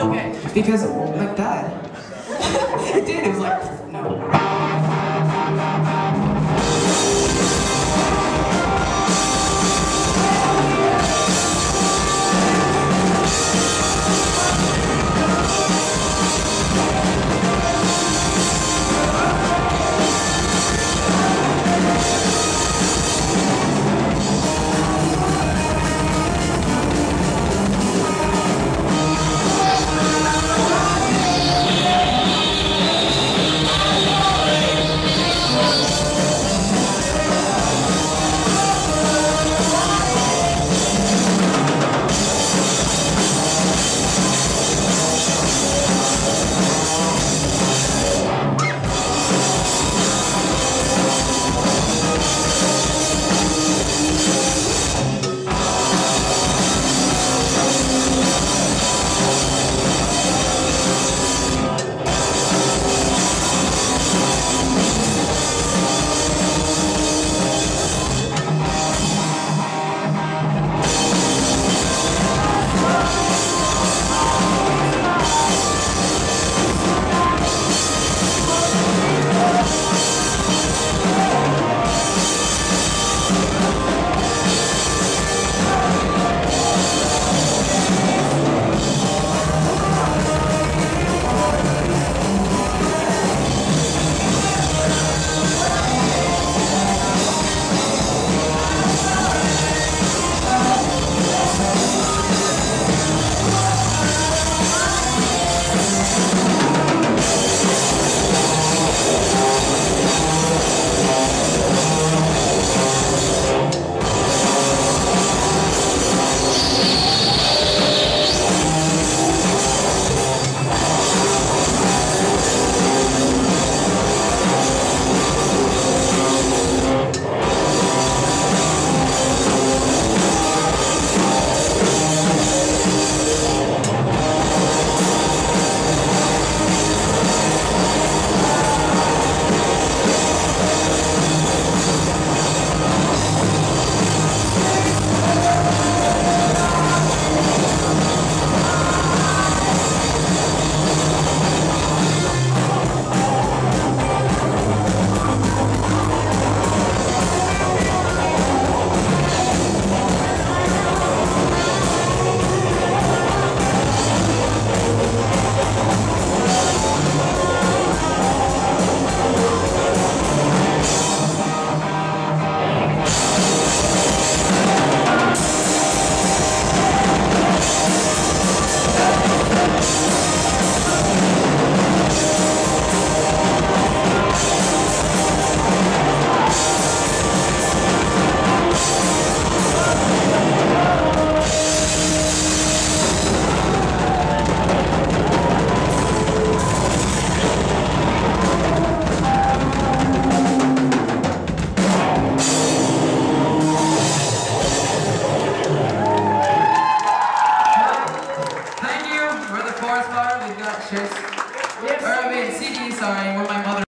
Okay. Because like that. it did. It was like no. actress. Yes. Urban city, sorry, where my mother